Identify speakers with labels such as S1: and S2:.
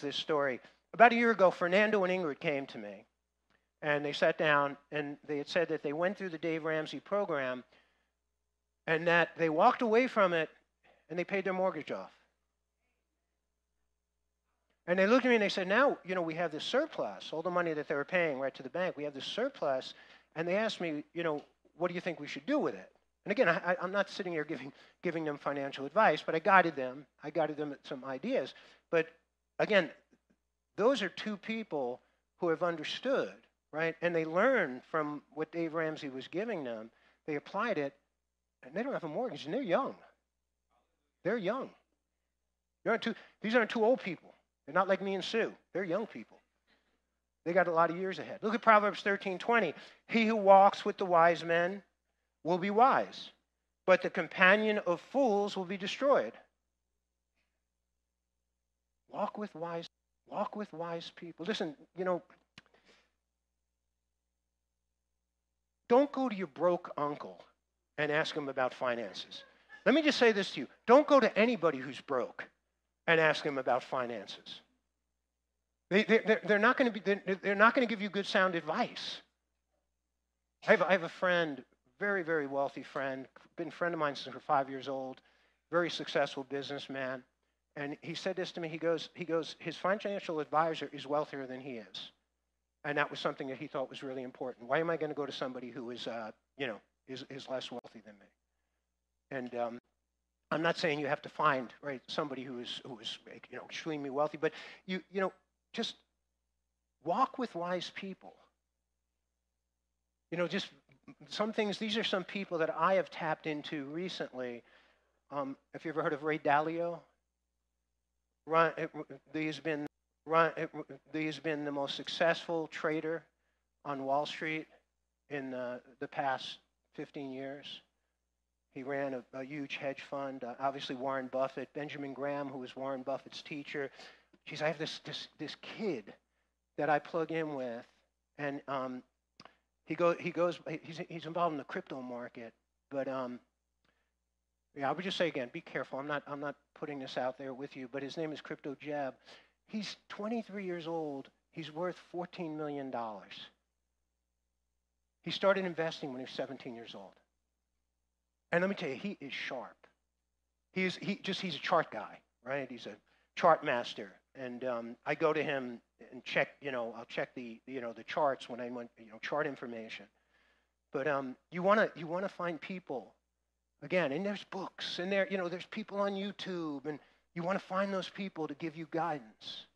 S1: this story. About a year ago, Fernando and Ingrid came to me, and they sat down, and they had said that they went through the Dave Ramsey program, and that they walked away from it, and they paid their mortgage off. And they looked at me and they said, now, you know, we have this surplus, all the money that they were paying right to the bank, we have this surplus. And they asked me, you know, what do you think we should do with it? And again, I, am not sitting here giving, giving them financial advice, but I guided them. I guided them some ideas. But again, those are two people who have understood, right? And they learned from what Dave Ramsey was giving them. They applied it, and they don't have a mortgage, and they're young. They're young. Aren't too, these aren't two old people. They're not like me and Sue. They're young people. They got a lot of years ahead. Look at Proverbs 13 20. He who walks with the wise men will be wise, but the companion of fools will be destroyed. Walk with wise, walk with wise people. Listen, you know, don't go to your broke uncle and ask him about finances. Let me just say this to you. Don't go to anybody who's broke and ask him about finances. They, they, they're not going to be, they're not going to give you good sound advice. I have, I have a friend very, very wealthy friend, been a friend of mine since we were five years old, very successful businessman. And he said this to me. He goes, he goes, his financial advisor is wealthier than he is. And that was something that he thought was really important. Why am I going to go to somebody who is, uh, you know, is, is less wealthy than me? And um, I'm not saying you have to find right somebody who is who is you know extremely wealthy, but you you know just walk with wise people. You know, just some things, these are some people that I have tapped into recently. Um, have you ever heard of Ray Dalio? He's been, he's been the most successful trader on Wall Street in uh, the past 15 years. He ran a, a huge hedge fund. Uh, obviously, Warren Buffett, Benjamin Graham, who was Warren Buffett's teacher. Geez, I have this, this, this kid that I plug in with, and um, he, go, he goes, he's, he's involved in the crypto market. But um, yeah, I would just say again, be careful. I'm not, I'm not putting this out there with you, but his name is Crypto Jeb. He's 23 years old. He's worth $14 million. He started investing when he was 17 years old. And let me tell you, he is sharp. He's he just he's a chart guy, right? He's a chart master. And um, I go to him and check, you know, I'll check the, you know, the charts when I want, you know, chart information. But um, you want to you want to find people, again, and there's books, and there, you know, there's people on YouTube, and you want to find those people to give you guidance.